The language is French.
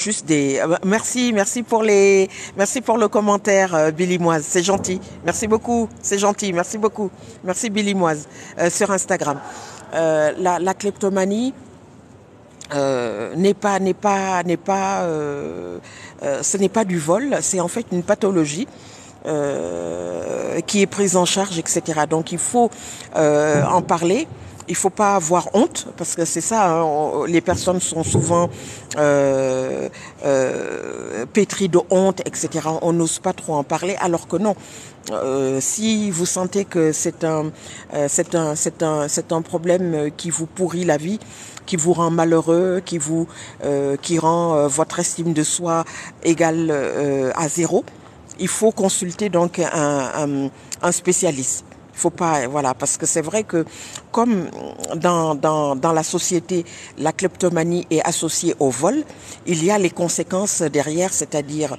Juste des euh, merci, merci pour les merci pour le commentaire euh, Billy Moise, c'est gentil. Merci beaucoup, c'est gentil, merci beaucoup. Merci Billy Moise euh, sur Instagram. La, kleptomanie n'est pas n'est pas n'est pas ce n'est pas du vol, c'est en fait une pathologie. qui est prise en charge, etc. Donc il faut en parler. Il faut pas avoir honte parce que c'est ça. hein, les personnes sont souvent euh, euh, pétries de honte, etc. On n'ose pas trop en parler, alors que non. Euh, si vous sentez que c'est un, euh, c'est un, c'est un, c'est un problème qui vous pourrit la vie, qui vous rend malheureux, qui vous, euh, qui rend euh, votre estime de soi égale euh, à zéro, il faut consulter donc un, un spécialiste. Faut pas, voilà, parce que c'est vrai que comme dans, dans, dans la société, la kleptomanie est associée au vol, il y a les conséquences derrière, c'est-à-dire